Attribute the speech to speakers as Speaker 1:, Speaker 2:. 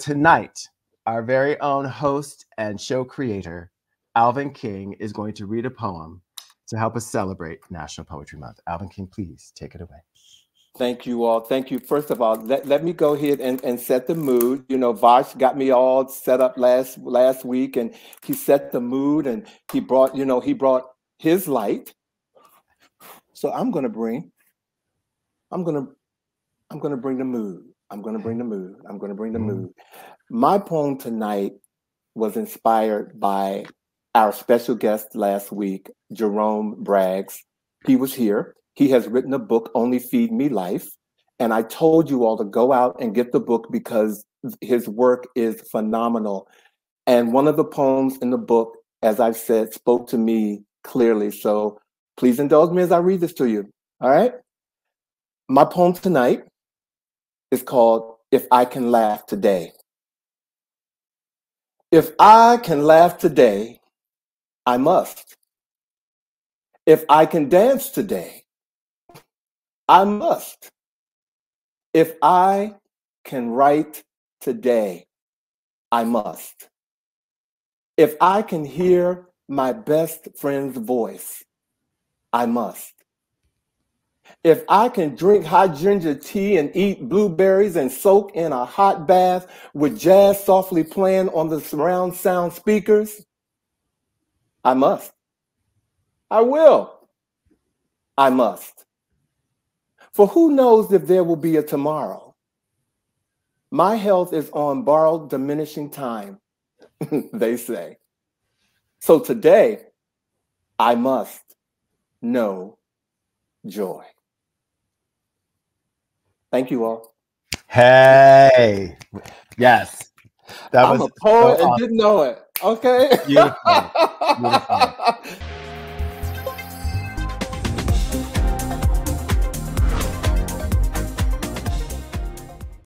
Speaker 1: Tonight, our very own host and show creator, Alvin King, is going to read a poem to help us celebrate National Poetry Month. Alvin King, please take it away.
Speaker 2: Thank you all. Thank you. First of all, let, let me go ahead and, and set the mood. You know, Vash got me all set up last last week and he set the mood and he brought, you know, he brought his light. So I'm gonna bring, I'm gonna, I'm gonna bring the mood. I'm gonna bring the mood. I'm gonna bring the mm-hmm. mood. My poem tonight was inspired by our special guest last week, Jerome Braggs. He was here he has written a book, Only Feed Me Life. And I told you all to go out and get the book because his work is phenomenal. And one of the poems in the book, as I've said, spoke to me clearly. So please indulge me as I read this to you. All right? My poem tonight is called If I Can Laugh Today. If I can laugh today, I must. If I can dance today, I must. If I can write today, I must. If I can hear my best friend's voice, I must. If I can drink hot ginger tea and eat blueberries and soak in a hot bath with jazz softly playing on the surround sound speakers, I must. I will. I must. For who knows if there will be a tomorrow? My health is on borrowed diminishing time, they say. So today, I must know joy. Thank you all.
Speaker 1: Hey, yes.
Speaker 2: That I'm was a poet so awesome. and didn't know it. Okay. Beautiful. Beautiful.